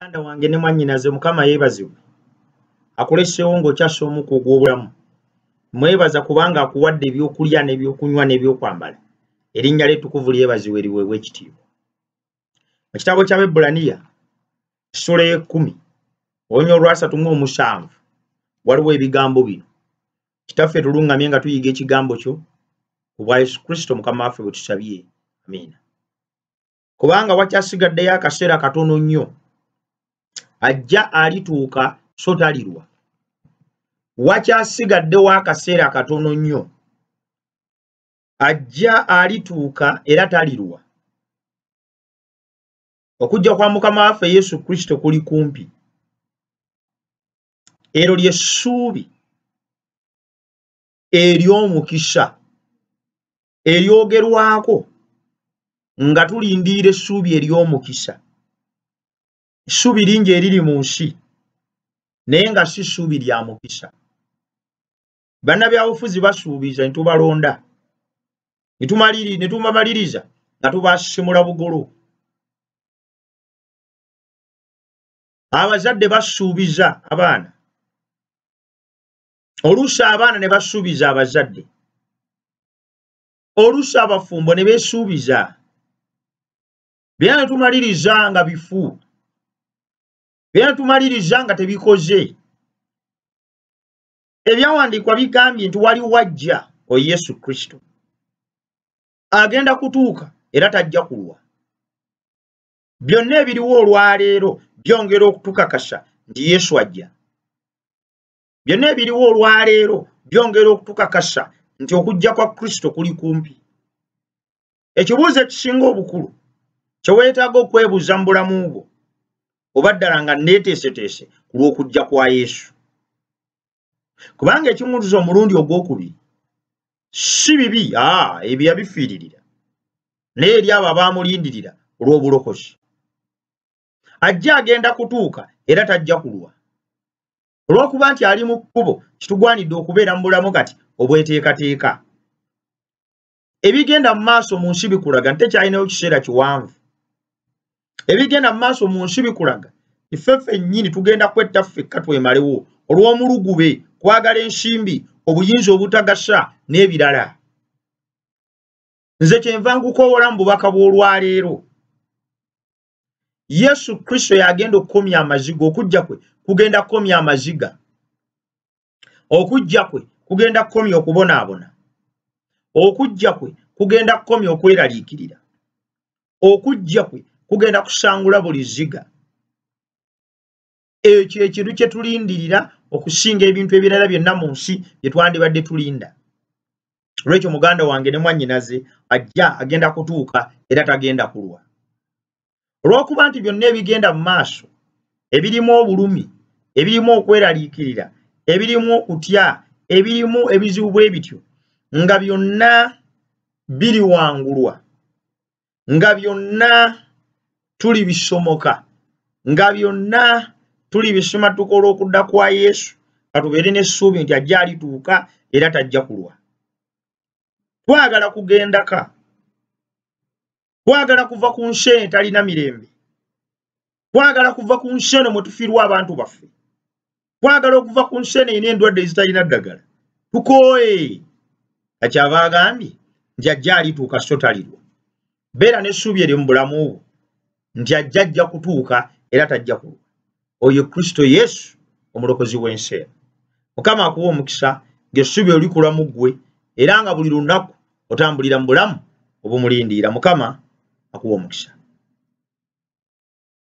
muganda wange ne mwannyinaze mukama yeebazibwe akuleseewo ng'okyassa omukka ogw'obulamu. Mwebaza kubanga akuwadde ebyokulya n'ebyokunywa n'ebyokwambala. Erinnya ly'ettukuvu lyebazibwe liweebwa ekitiibwa. Mu kitabo ky'abebbulaniya essula y'ekkumi onya olwasatu mu omusanvu waliwo ebigambo bino. Kitaffe tuluŋŋamye nga tuyiga ekigambo kyo ku bwa yesu kristo mukama waffe bwe tusabye. Amiina. Kubanga wakyasigaddeyo akaseera katono nnyo ajja alituuka so talirwa. Wakyasigaddewo akaseera katono nnyo? Ajja alituuka era talirwa. Okujja kwa mukama waffe yesu kristo kuli kumpi. Ero lyessuubi ery'omukisa eryogerwako nga tulindiira essuubi ery'omukisa essuubi lingi eriri mu nsi naye nga si ssuubi lya mukisa. Bannabyabufuzi basuubiza ne tubalonda ne tubamaliriza nga tubasimula bugolo. Abazadde basuubiza abaana oluusi abaana ne basuubiza abazadde oluusi abafumbo ne beesuubiza. Byera ne tumaliriza nga bifu ne tumaliriza nga tebikoze. Ebyawandiikwa bigambye nti wali wajja o yesu kristo. Agenda kutuuka era tajja kulwa. Byonna ebiriwo olwaleero byongera okutukakasa nti yesu ajja. Byonna ebiriwo olwaleero byongera okutukakasa nti okujja kwa kristo kuli kumpi. Ekibuuzo ekisinga obukulu kyeweetaaga okwebuuza mu bulamu bwo oba ddala nga neeteeseteese ku lw'okujja kwa yesu. Kubanga ekimuuliza omulundi ogwokubiri si bibi aa ebyo yabifiiririra. Naye eri abo abaamulindirira olw'obulokozi. Ajja agenda kutuuka era tajja kulwa. Olw'okuba nti ali mu kkubo kitugwanidde okubeera mu bulamu kati obweteekateeka. Ebigenda mu maaso mu nsi bikulaga nti tekyalinayo kiseera kiwanvu ebigenda mu maaso mu nsi bikulaga. Ifeffe nnyini tugenda kwetta ffekka twemalewo. Olw'omulugube kwagala ensimbi obuyinza obutagasa n'ebirala. Nze kyenva nkukoowola mu bubaka bw'olwaleero yesu kristo yagenda okukomya amaziga okujja kwe kugenda kukomya amaziga. Okujja kwe kugenda kukomya okubonaabona. Okujja kwe kugenda kukomya okweraliikirira. Okujja kwe kugenda kusangula buli ziga. Ekyo ekintu kye tulindirira okusinga ebintu ebirala byonna mu nsi bye twandibadde tulinda. Olwekyo muganda wange ne mwannyinaze ajja agenda kutuuka era tagenda kulwa. Olw'okuba nti byonna ebigenda mu maaso ebirimu obulumi ebirimu okweraliikirira ebirimu okutya ebirimu ebizibu bwe bityo nga byonna biriwangulwa nga byonna tuli bisomoka. Nga byonna tuli bisimatuka olw'okudda kwa yesu katubeere n'essuubi nti ajja alituuka era tajja kulwa. Twagala kugendaka twagala kuva ku nsi eno etalina mirembe. Twagala kuva ku nsi eno mwe tufiirwa abantu baffe. Twagala okuva ku nsi eno erina endwadde ezitalina ddagala. Tukooye. Akyava agambye nti ajja alituuka so talirwa. Beera n'essuubi eri mu bulamu bwo nti ajja ajja kutuuka era tajja kulwa oyo kristo yesu omulokozi w'ensi eno mukama akuwa omukisa ng'essuubi olikula mu ggwe era nga buli lunaku otambulira mu bulamu obumulindiira mukama akuwa omukisa